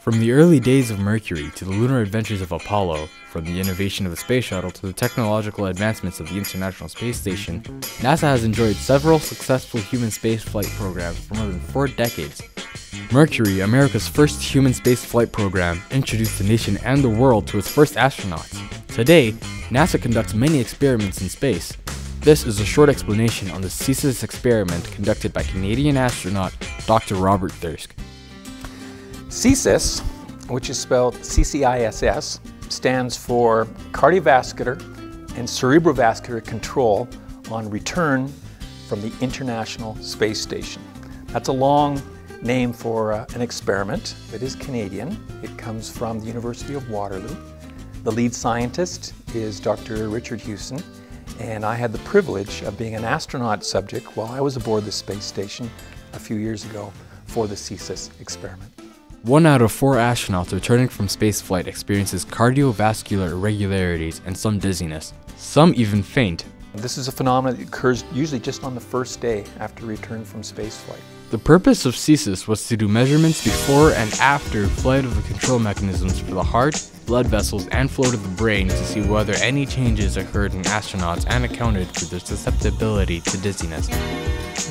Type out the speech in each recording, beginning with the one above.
From the early days of Mercury to the lunar adventures of Apollo, from the innovation of the space shuttle to the technological advancements of the International Space Station, NASA has enjoyed several successful human spaceflight programs for more than four decades. Mercury, America's first human spaceflight program, introduced the nation and the world to its first astronauts. Today, NASA conducts many experiments in space. This is a short explanation on the CCISS experiment conducted by Canadian astronaut Dr. Robert Thirsk. CCISS, which is spelled CCISS, stands for Cardiovascular and Cerebrovascular Control on Return from the International Space Station. That's a long name for uh, an experiment. It is Canadian. It comes from the University of Waterloo. The lead scientist is Dr. Richard Hughson, and I had the privilege of being an astronaut subject while I was aboard the space station a few years ago for the CCISS experiment. One out of four astronauts returning from spaceflight experiences cardiovascular irregularities and some dizziness. Some even faint. This is a phenomenon that occurs usually just on the first day after return from spaceflight. The purpose of CCISS was to do measurements before and after flight of the control mechanisms for the heart, blood vessels, and flow to the brain to see whether any changes occurred in astronauts and accounted for their susceptibility to dizziness.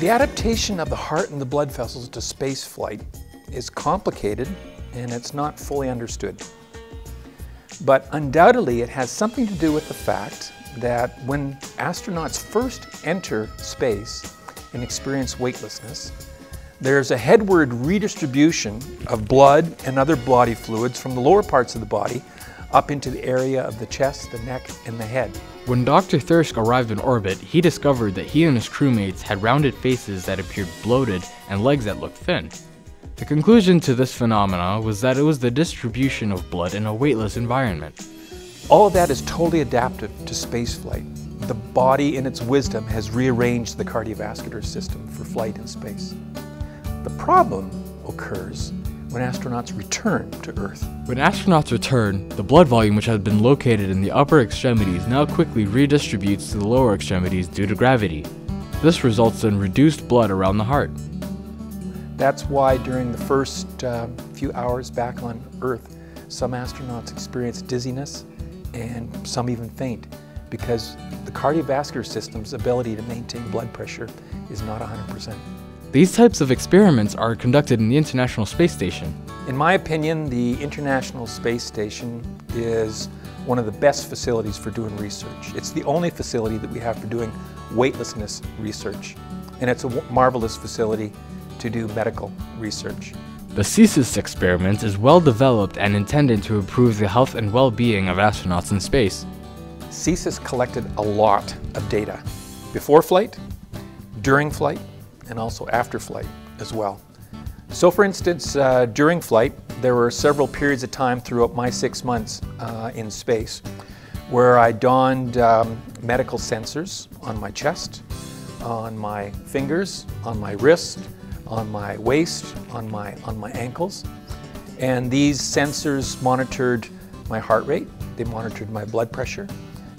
The adaptation of the heart and the blood vessels to spaceflight is complicated and it's not fully understood. But undoubtedly it has something to do with the fact that when astronauts first enter space and experience weightlessness, there's a headward redistribution of blood and other body fluids from the lower parts of the body up into the area of the chest, the neck, and the head. When Dr. Thirsk arrived in orbit, he discovered that he and his crewmates had rounded faces that appeared bloated and legs that looked thin. The conclusion to this phenomena was that it was the distribution of blood in a weightless environment. All of that is totally adaptive to spaceflight. The body, in its wisdom, has rearranged the cardiovascular system for flight in space. The problem occurs when astronauts return to Earth. When astronauts return, the blood volume which had been located in the upper extremities now quickly redistributes to the lower extremities due to gravity. This results in reduced blood around the heart. That's why during the first uh, few hours back on Earth, some astronauts experience dizziness and some even faint because the cardiovascular system's ability to maintain blood pressure is not 100%. These types of experiments are conducted in the International Space Station. In my opinion, the International Space Station is one of the best facilities for doing research. It's the only facility that we have for doing weightlessness research. And it's a marvelous facility to do medical research. The CCISS experiment is well developed and intended to improve the health and well-being of astronauts in space. CCISS collected a lot of data before flight, during flight, and also after flight as well. So for instance, uh, during flight, there were several periods of time throughout my six months uh, in space where I donned um, medical sensors on my chest, on my fingers, on my wrist, on my waist, on my, on my ankles. And these sensors monitored my heart rate, they monitored my blood pressure,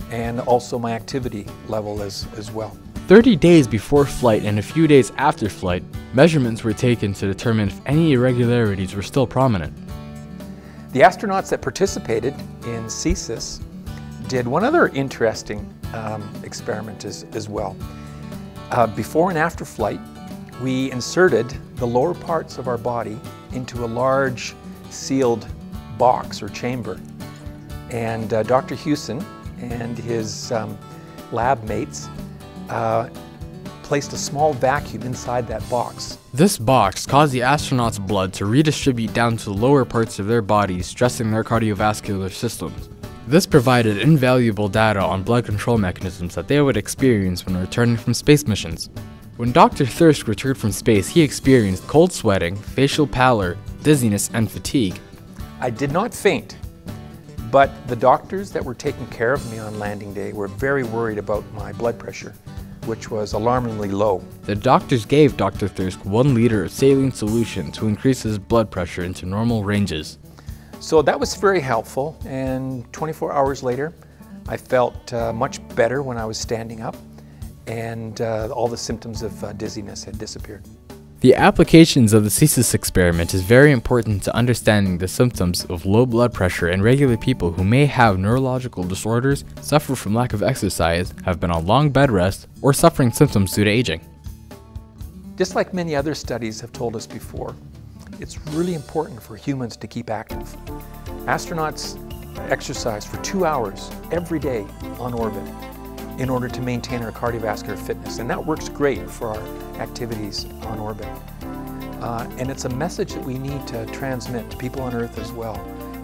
and also my activity level as, as well. 30 days before flight and a few days after flight, measurements were taken to determine if any irregularities were still prominent. The astronauts that participated in CCISS did one other interesting um, experiment as, as well. Uh, before and after flight, we inserted the lower parts of our body into a large sealed box or chamber. And uh, Dr. Hughson and his um, lab mates uh, placed a small vacuum inside that box. This box caused the astronauts' blood to redistribute down to the lower parts of their bodies, stressing their cardiovascular systems. This provided invaluable data on blood control mechanisms that they would experience when returning from space missions. When Dr. Thirsk returned from space, he experienced cold sweating, facial pallor, dizziness, and fatigue. I did not faint, but the doctors that were taking care of me on landing day were very worried about my blood pressure, which was alarmingly low. The doctors gave Dr. Thirsk one liter of saline solution to increase his blood pressure into normal ranges. So that was very helpful, and 24 hours later, I felt uh, much better when I was standing up and uh, all the symptoms of uh, dizziness had disappeared. The applications of the CCISS experiment is very important to understanding the symptoms of low blood pressure in regular people who may have neurological disorders, suffer from lack of exercise, have been on long bed rest, or suffering symptoms due to aging. Just like many other studies have told us before, it's really important for humans to keep active. Astronauts exercise for two hours every day on orbit in order to maintain our cardiovascular fitness. And that works great for our activities on orbit. Uh, and it's a message that we need to transmit to people on Earth as well.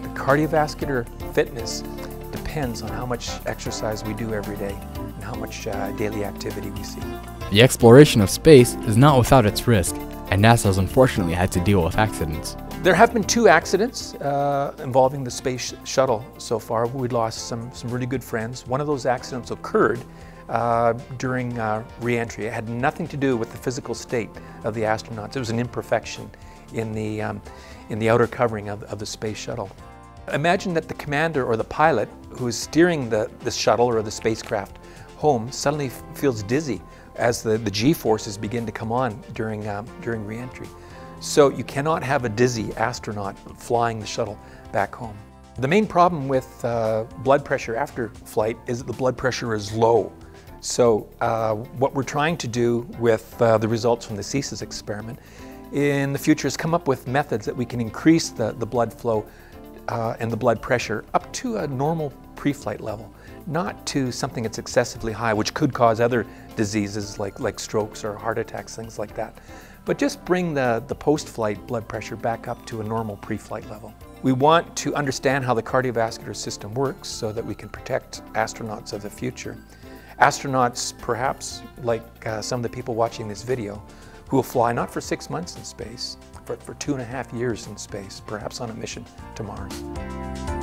The cardiovascular fitness depends on how much exercise we do every day and how much uh, daily activity we see. The exploration of space is not without its risk, and NASA has unfortunately had to deal with accidents. There have been two accidents uh, involving the space shuttle so far. We lost some, some really good friends. One of those accidents occurred uh, during uh, reentry. It had nothing to do with the physical state of the astronauts. It was an imperfection in the, um, in the outer covering of, of the space shuttle. Imagine that the commander or the pilot who is steering the, the shuttle or the spacecraft home suddenly feels dizzy as the, the G-forces begin to come on during, um, during reentry. So you cannot have a dizzy astronaut flying the shuttle back home. The main problem with uh, blood pressure after flight is that the blood pressure is low. So uh, what we're trying to do with uh, the results from the CCISS experiment in the future is come up with methods that we can increase the, the blood flow uh, and the blood pressure up to a normal pre-flight level, not to something that's excessively high, which could cause other diseases like, like strokes or heart attacks, things like that but just bring the, the post-flight blood pressure back up to a normal pre-flight level. We want to understand how the cardiovascular system works so that we can protect astronauts of the future. Astronauts, perhaps, like uh, some of the people watching this video, who will fly not for six months in space, but for two and a half years in space, perhaps on a mission to Mars.